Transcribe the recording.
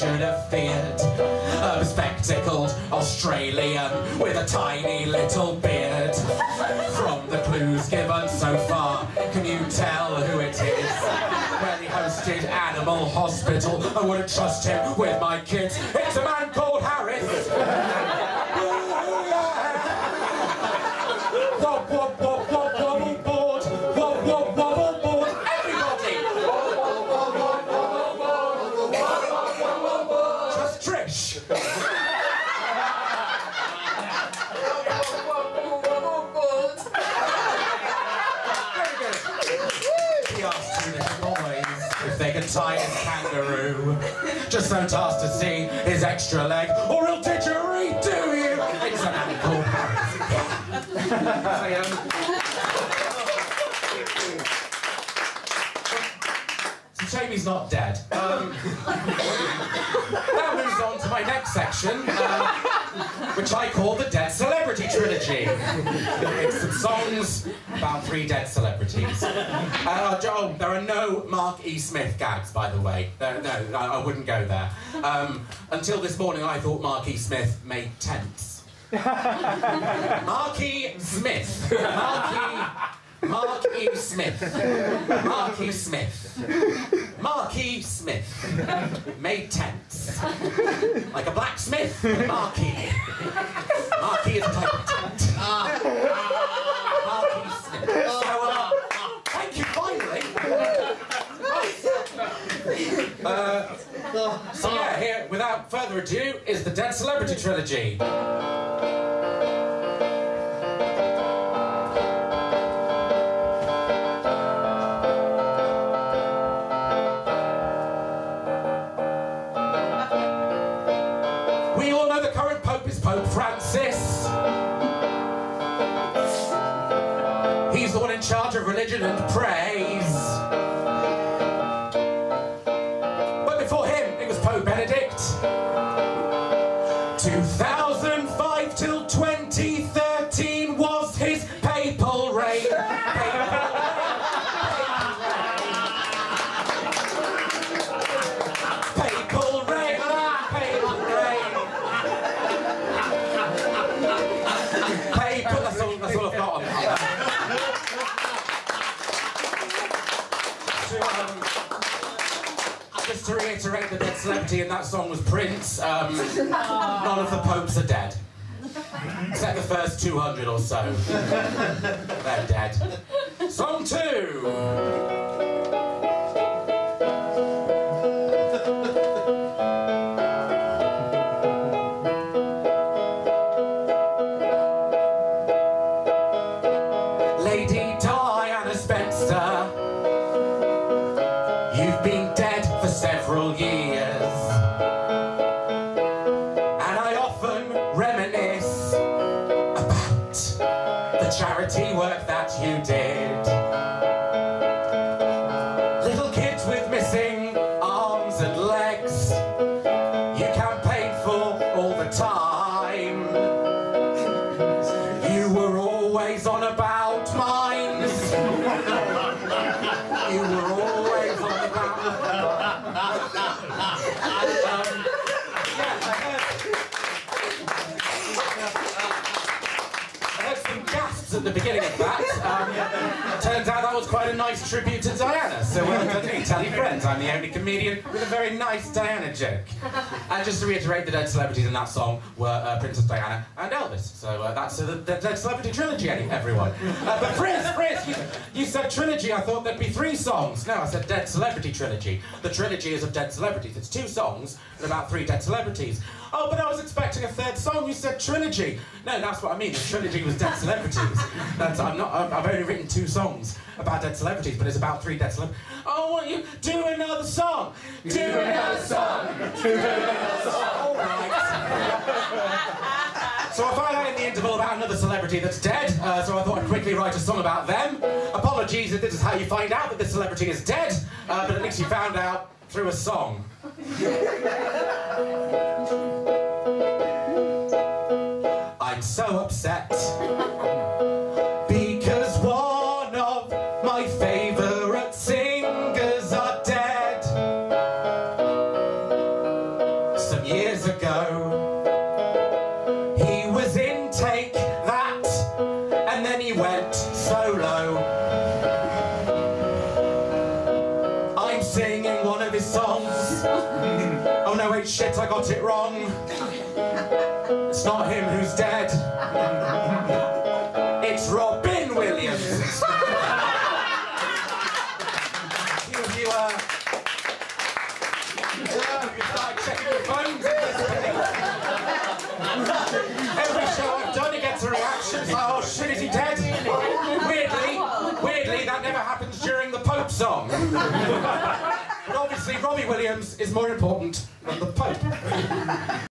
should have feared. A bespectacled Australian with a tiny little beard. From the clues given so far, can you tell who it is? When he hosted Animal Hospital, I wouldn't trust him with my kids. It's a man called Harris. Could tie his kangaroo. Just don't ask to see his extra leg, or he'll didgeridoo you. It's an man he's not dead. Um, that moves on to my next section, uh, which I call the Dead Celebrity Trilogy. It's some songs about three dead celebrities. Uh, oh, there are no Mark E. Smith gags, by the way. There- no, I, I wouldn't go there. Um, until this morning, I thought Mark E. Smith made tents. Marky Smith. Marky. Mark E. Smith. Marky Smith. Marky Smith. Made tents. Like a blacksmith, but Marky. Marky is a type of tent. Marky Smith. So, uh, thank you, finally. Right. Uh, so yeah, here, without further ado, is the Dead Celebrity Trilogy. Religion and praise. But before him, it was Pope Benedict. 2005 just to reiterate, the dead celebrity in that song was Prince. Um, none of the popes are dead. Except the first 200 or so. They're dead. Song two. You've been dead for several years. And I often reminisce about the charity work that you did. Little kids with missing arms and legs, you campaigned for all the time. You were always on about mines. At the beginning of that. Um, turns out that was quite a nice tribute to Diana. So well done to you. Tell your friends I'm the only comedian with a very nice Diana joke. And just to reiterate, the dead celebrities in that song were uh, Princess Diana and Elvis. So uh, that's uh, the, the Dead Celebrity Trilogy, everyone. Uh, but Prince, Chris, you, you said trilogy. I thought there'd be three songs. No, I said Dead Celebrity Trilogy. The trilogy is of dead celebrities. It's two songs and about three dead celebrities. Oh, but I was expecting a third song. You said trilogy. No, that's what I mean. The trilogy was dead celebrities. That's, I'm not. I've I've only written two songs about dead celebrities, but it's about three dead celebrities. Oh, what you do another song? Do another song. Do another song. All right. So I found out in the interval about another celebrity that's dead, uh, so I thought I'd quickly write a song about them. Apologies if this is how you find out that this celebrity is dead, uh, but at least you found out through a song. I'm so upset Oh no, wait, shit, I got it wrong. It's not him who's dead. It's Robin Williams. you, you, yeah, you started checking your phones. Every show I've done, it gets a reaction. Oh shit, is he dead? Williams is more important than the Pope.